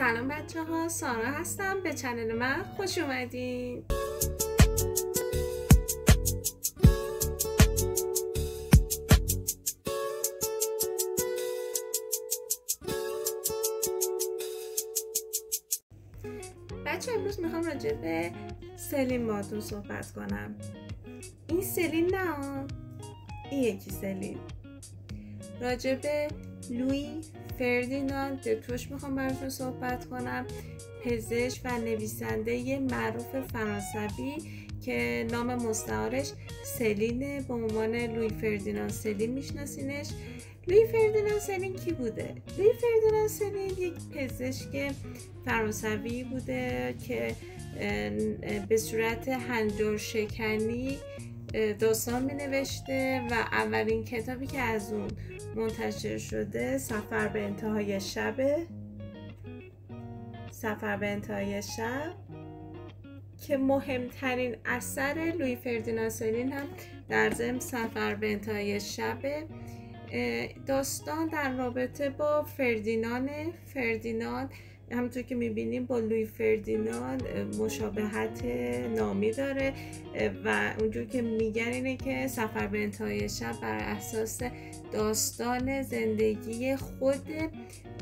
سلام بچه ها سارا هستم. به channel من خوش اومدین. بچه امروز می‌خوام راجع به سلین باتون صحبت کنم. این سلین نه این یکی سلین راجع به لوی فردیناند. دتوش می‌خوام براتون صحبت کنم. پزشک و نویسنده معروف فرانسوی که نام مستعارش سلینه به عنوان لوی فردیناند سلین میشناسینش. لوی فردیناند سلین کی بوده؟ لوی فردیناند سلین یک پزشک فرانسوی بوده که به صورت هنجار شکنی داستان می نوشته و اولین کتابی که از اون منتشر شده سفر به انتهای شب. سفر به انتهای شب. که مهمترین اثر لوی فردیناند سلین هم در ضمن سفر به انتهای شب. داستان در رابطه با فردینان فردیناند همونطور که می‌بینیم با لوی فردیناند مشابهت نامی داره و اونجور که میگن اینه که سفر به انتهای شب بر اساس داستان زندگی خود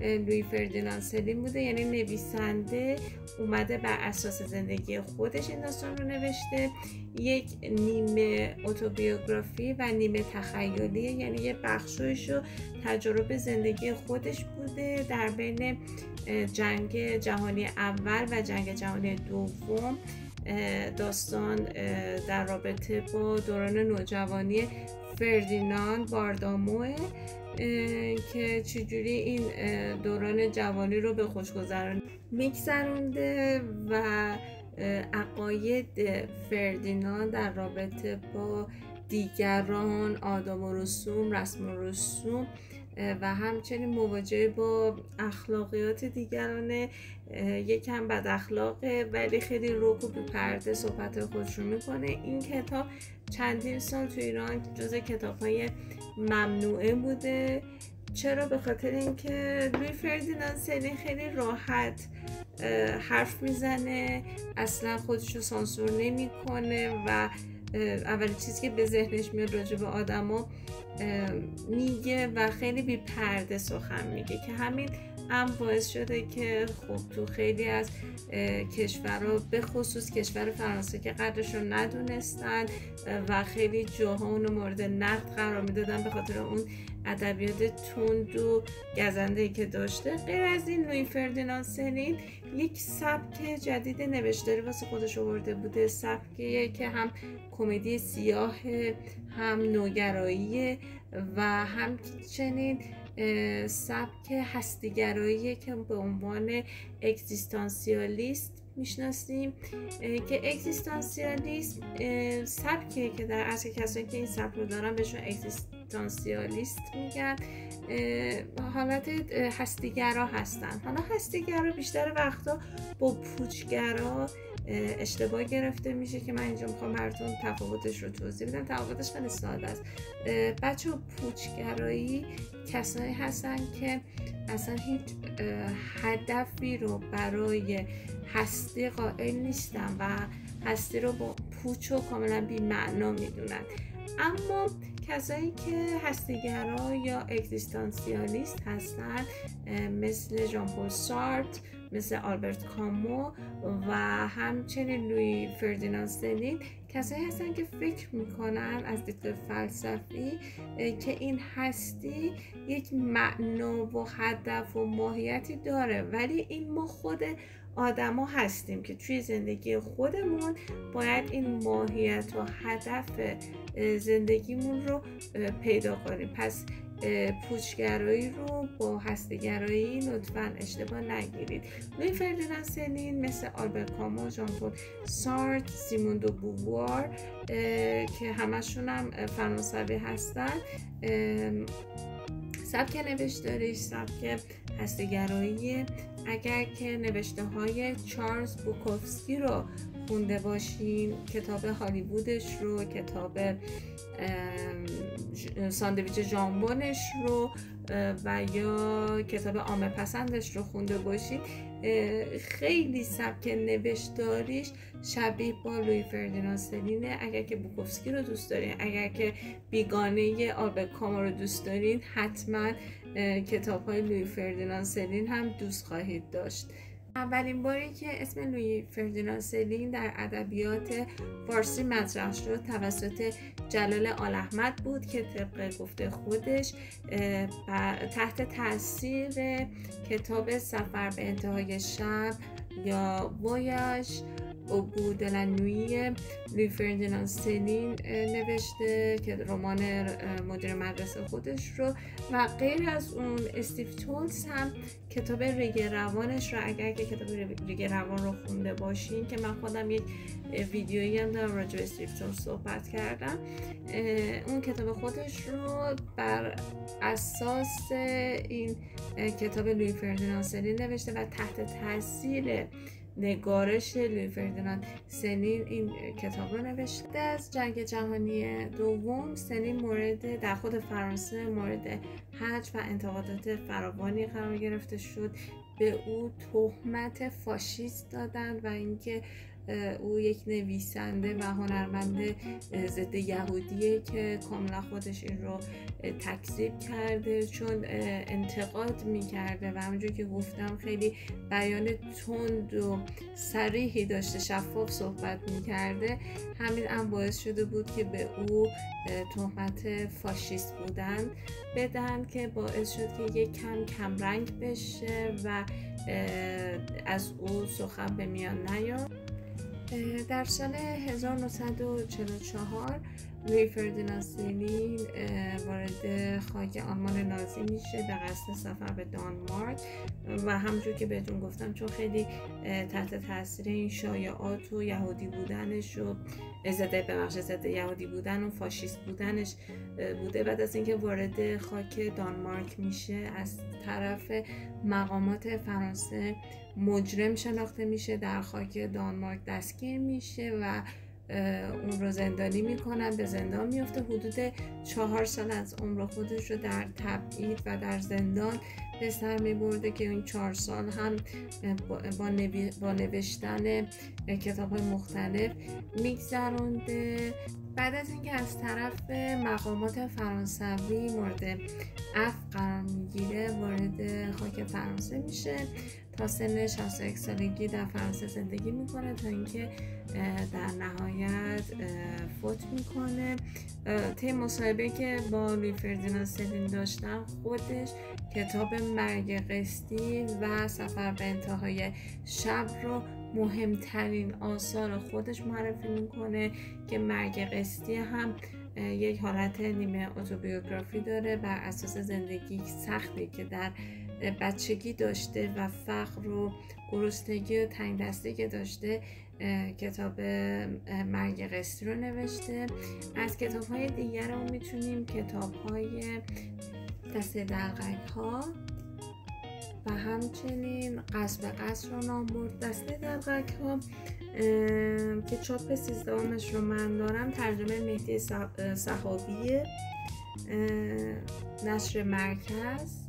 لوی فردیناند سلین بوده. یعنی نویسنده اومده بر اساس زندگی خودش این داستان رو نوشته. یک نیمه اتوبیوگرافی و نیمه تخیلی یعنی یه بخشش رو تجربه زندگی خودش بوده. در بین جهانی اول و جنگ جهانی دوم داستان در رابطه با دوران نوجوانی فردیناند بارداموه که چجوری این دوران جوانی رو به خوشگذرانی میگذرونده و عقاید فردیناند در رابطه با دیگران آداب و رسوم رسم و رسوم و همچنین مواجهه با اخلاقیات دیگرانه. یکم بد اخلاقه ولی خیلی روک و پرده صحبت خودش رو می‌کنه. این کتاب چندین سال تو ایران جز کتاب های ممنوعه بوده. چرا؟ به خاطر اینکه روی فردیناند سلین خیلی راحت حرف می‌زنه. اصلا خودش رو سانسور نمی‌کنه و اولین چیزی که به ذهنش میاد راجع به آدما میگه و خیلی بی پرده سخن میگه که همین هم باعث شده که خب تو خیلی از کشورها به خصوص کشور فرانسه که قدرش رو ندونستن و خیلی جاها اونو مورد نقد قرار می‌دادن به خاطر اون ادبیات تند و گزنده که داشته. غیر از این لوی فردیناند سلین یک سبک جدید نوشتاری واسه خودش آورده بوده. سبکیه که هم کمدی سیاه هم نوگرایی و همچنین سبک هستیگرایی که به عنوان اگزیستانسیالیست می‌شناسیم که اگزیستانسیالیست سبکیه که در اصل کسایی که این سبک رو دارن بهشون اگزیستانسیالیست میگن. حالت هستیگرا هستن. حالا هستیگرا بیشتر وقتا با پوچگرا اشتباه گرفته میشه که من اینجا می‌خوام براتون تفاوتش رو توضیح بدم. تفاوتش خیلی ساده است. بچه پوچگرایی کسایی هستن که اصلا هیچ هدفی رو برای هستی قائل نیستن و هستی رو با پوچ و کاملا بی معنا می‌دونن. اما کسایی که هستیگرا یا اگزیستانسیالیست هستن مثل ژان پل سارت مثل آلبرت کامو و همچنین لوی فردیناند سلین کسایی هستن که فکر می‌کنن از دیدگاه فلسفی که این هستی یک معنا و هدف و ماهیتی داره. ولی این ما خود آدما هستیم که توی زندگی خودمون باید این ماهیت و هدف زندگیمون رو پیدا کنیم. پس پوچگرایی رو با هستگرایی لطفا اشتباه نگیرید. لوی فردیناند سلین مثل آلبرت کامو ژان پل سارت سیمون دو بووار که همشون هم فرانسوی هستن. سبک نوشتاریش سبک هستگرایی اگر که نوشته های چارلز بوکوفسکی رو خونده باشین کتاب هالیوودش رو کتاب ساندویچ ژامبونش رو و یا کتاب عامه پسندش رو خونده باشید خیلی سبک نوشتاریش شبیه با لوی فردیناند سلینه. اگر که بوکوفسکی رو دوست دارین اگر که بیگانه آلبر کامو رو دوست دارین حتما کتاب های لوی فردیناند سلین هم دوست خواهید داشت. اولین باری که اسم لوی فردیناند سلین در ادبیات فارسی مطرح شد توسط جلال آل احمد بود که طبق گفته خودش تحت تاثیر کتاب سفر به انتهای شب یا Voyage au bout de la nuit لوی فردیناند سلین نوشته که رمان مدیر مدرسه خودش رو و غیر از اون استیو تولتز هم کتاب ریگ روانش رو اگر که کتاب ریگ روان رو خونده باشین که من خودم یک ویدیویی هم دارم راجع به استیو تولتز صحبت کردم اون کتاب خودش رو بر اساس این کتاب لوی فردیناند سلین نوشته و تحت تاثیر نگارش لوی فردیناند. سلین این کتاب رو نوشته از جنگ جهانی دوم. سلین مورد در خود فرانسه مورد هجو و انتقادات فراوانی قرار گرفته شد. به او تهمت فاشیست دادند و اینکه او یک نویسنده و هنرمند ضد یهودیه که کاملا خودش این رو تکذیب کرده چون انتقاد می‌کرده و همونجور که گفتم خیلی بیان تند و سریحی داشته شفاف صحبت می‌کرده. همین هم باعث شده بود که به او تهمت فاشیست بودن بدن که باعث شد که یک کم کمرنگ بشه و از او سخن به میان نیاد. در سال 1944 لوی فردیناند سلین وارد خاک آلمان نازی میشه به قصد سفر به دانمارک. و همجور که بهتون گفتم چون خیلی تحت تاثیر این شایعات و یهودی بودنش و ضد ببخشید ضد یهودی بودن و فاشیست بودنش بوده. بعد از اینکه وارد خاک دانمارک میشه از طرف مقامات فرانسه مجرم شناخته میشه در خاک دانمارک دستگیر میشه و اون رو زندانی می‌کنن به زندان میفته حدود چهار سال از عمر خودش رو در تبعید و در زندان به سر می برده که این چهار سال هم با, با نوشتن کتاب مختلف میگذرونده. بعد از اینکه از طرف مقامات فرانسوی مورد اف قرار می‌گیره وارد خاک فرانسه میشه. تا سن 61 سالگی در فرانسه زندگی می‌کنه تا اینکه در نهایت فوت می‌کنه. طی مصاحبه که با لوی فردیناند سلین داشتم خودش کتاب مرگ قسطی و سفر به انتهای شب رو مهمترین آثار خودش معرفی می‌کنه که مرگ قسطی هم یک حالت نیمه اتوبیوگرافی داره بر اساس زندگی سختی که در بچگی داشته و فقر و گرسنگی و تنگ دستی که داشته کتاب مرگ قسطی رو نوشته. از کتاب های دیگر رو می‌تونیم کتاب های دست دلغک ها و همچنین قصب قصر رو نام برد. دسته دلغک ها که چاپ سیزدهمش رو من دارم ترجمه مهدی صحابی نشر مرکز.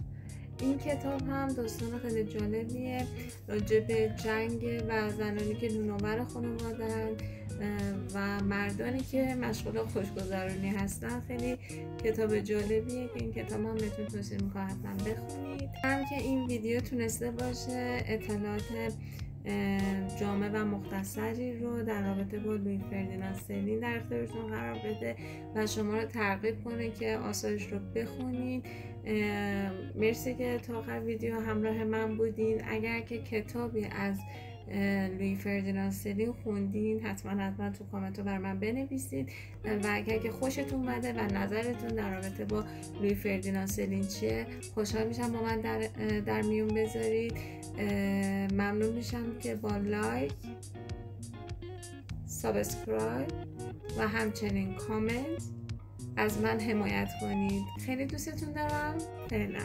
این کتاب هم داستان خیلی جالبیه راجع به جنگ و زنانی که نونآور خانوادن و مردانی که مشغول خوشگذرانی هستن. خیلی کتاب جالبیه که این کتاب هم بهتون توصیه می‌کنم حتما بخونید. هم که این ویدیو تونسته باشه اطلاعات جامع و مختصری رو در رابطه با لوی فردیناند سلین در اختیارتون قرار بده و شما رو ترغیب کنه که آثارش رو بخونید مرسی که تا آخر ویدیو همراه من بودین. اگر که کتابی از لوی فردیناند سلین خوندین حتما حتما تو کامنت رو بر من بنویسید. و اگر که خوشتون اومده و نظرتون در رابطه با لوی فردیناند سلین چیه خوشحال میشم با من در, در میون بذارید. ممنون میشم که با لایک subscribe و همچنین کامنت از من حمایت کنید. خیلی دوستتون دارم. فعلا